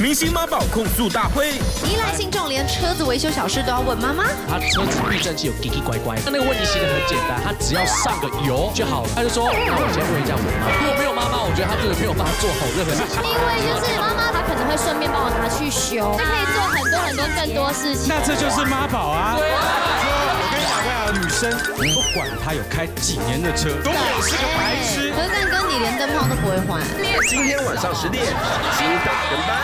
明星妈宝控诉大会，依赖性重连车子维修小事都要问妈妈。他车子避震器有奇奇怪怪，他那个问题其实很简单，他只要上个油就好了。他就说，那我先问一下我妈。如果没有妈妈，我觉得他真的没有办法做好任何事情。因为就是妈妈，她可能会顺便帮我拿去修，她可以做很多很多更多事情。那这就是妈宝啊。对啊。女生不管她有开几年的车，都也是个白痴。可是，哥，你连灯泡都不会换。今天晚上十点，请打跟吧。